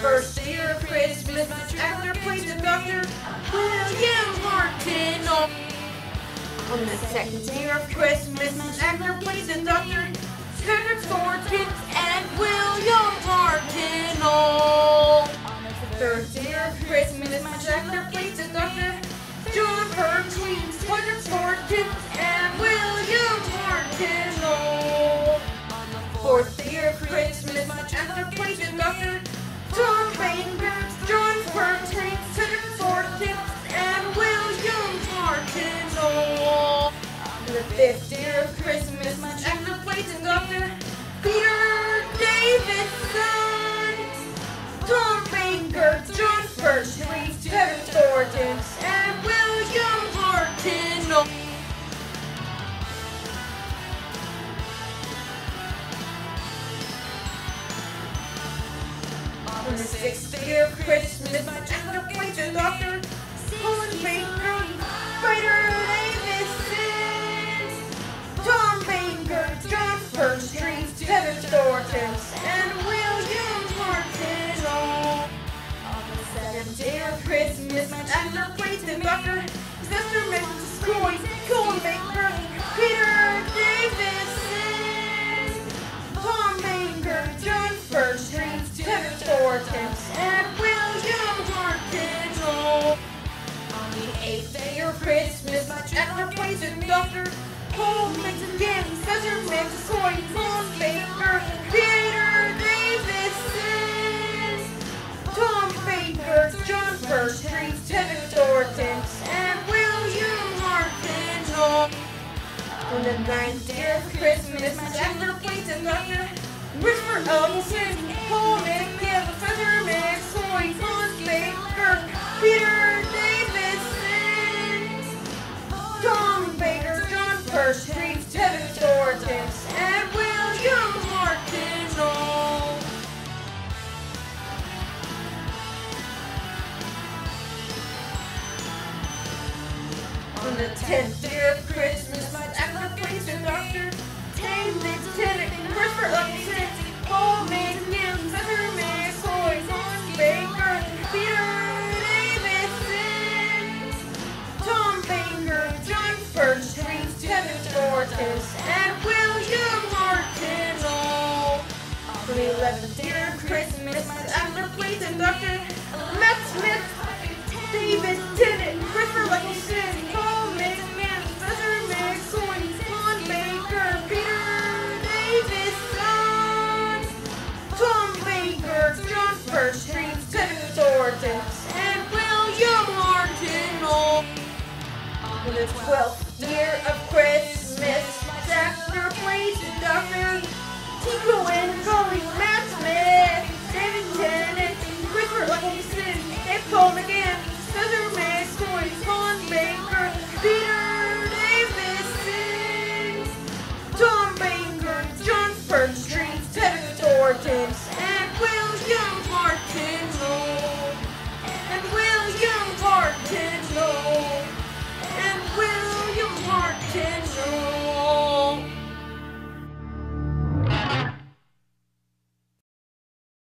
first year of Christmas, actor plays the Dr. William Martin. On the second year of Christmas, actor plays the Dr. Patrick Troughton and William Martin. On the third year of Christmas, actor plays the Dr. Jon Pertwee, Patrick Troughton and William Martin. Fourth year of Christmas, actor plays the Year of Christmas, the Dr. Peter Davidson, Tom Baker, Jon Pertwee, Patrick Troughton and William the sixth year Christmas, actor plays the Dr. Colin Baker, And William Martin. On the seventh day of Christmas, plays the Doctor, Sister Mrs. Coy, Colin Baker, Peter Davidson, Tom Baker, Jon Pertwee, Heather Thornton, and William Martin. On the eighth day of Christmas, plays the Doctor, Paul McGann, Cesar McCoy, Tom Baker, On the ninth day of Christmas, actor plays the Doctor, Christopher Elmson, Paul McGill, Cesar McCoy, Tom Baker, Peter Davidson, Tom Baker, Jon Pertwee, Tevin Thornton, and William Martin. On the tenth day of Christmas, my plays the Doctor, Tame Lieutenant Christopher Upson, Paul McNeil, Cesar McCoy, Baker, Peter Davidson, Tom Baker, Jon Pertwee, Kevin Thornton, and William Martin. For the 11th year Christmas, actor plays the Doctor, Matt Smith, David Thornton, and William Martin. For the 12th year of Christmas,